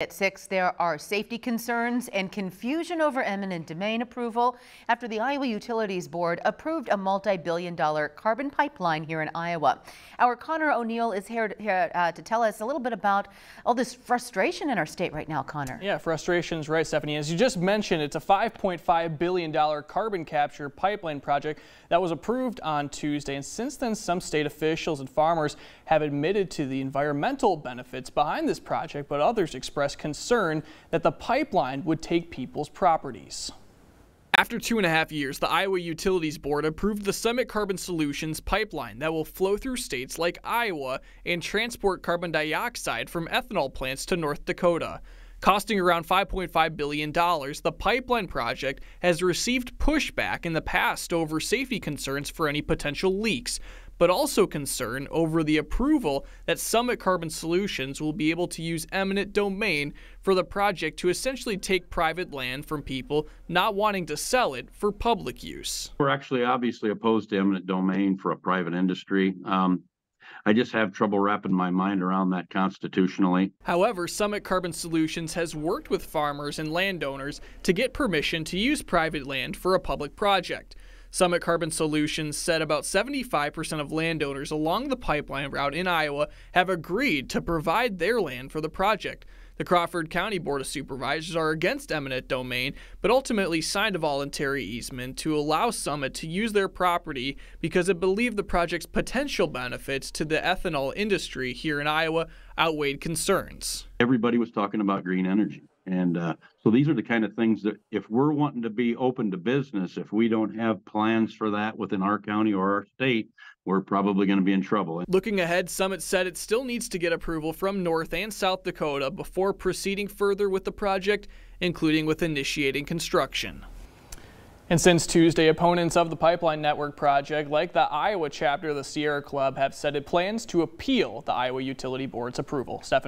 At 6, there are safety concerns and confusion over eminent domain approval after the Iowa Utilities Board approved a multi-billion dollar carbon pipeline here in Iowa. Our Connor O'Neill is here, to, here uh, to tell us a little bit about all this frustration in our state right now, Connor. Yeah, frustration's right, Stephanie. As you just mentioned, it's a $5.5 billion carbon capture pipeline project that was approved on Tuesday. And since then, some state officials and farmers have admitted to the environmental benefits behind this project, but others expressed expressed concern that the pipeline would take people's properties. After two and a half years, the Iowa Utilities Board approved the Summit Carbon Solutions pipeline that will flow through states like Iowa and transport carbon dioxide from ethanol plants to North Dakota. Costing around $5.5 billion, the pipeline project has received pushback in the past over safety concerns for any potential leaks, but also concern over the approval that Summit Carbon Solutions will be able to use eminent domain for the project to essentially take private land from people not wanting to sell it for public use. We're actually obviously opposed to eminent domain for a private industry. Um, I just have trouble wrapping my mind around that constitutionally. However, Summit Carbon Solutions has worked with farmers and landowners to get permission to use private land for a public project. Summit Carbon Solutions said about 75% of landowners along the pipeline route in Iowa have agreed to provide their land for the project. The Crawford County Board of Supervisors are against eminent domain, but ultimately signed a voluntary easement to allow Summit to use their property because it believed the project's potential benefits to the ethanol industry here in Iowa outweighed concerns. Everybody was talking about green energy. And uh, so these are the kind of things that if we're wanting to be open to business, if we don't have plans for that within our county or our state, we're probably going to be in trouble. Looking ahead, Summit said it still needs to get approval from North and South Dakota before proceeding further with the project, including with initiating construction. And since Tuesday, opponents of the Pipeline Network project, like the Iowa chapter of the Sierra Club, have said it plans to appeal the Iowa Utility Board's approval. Stephen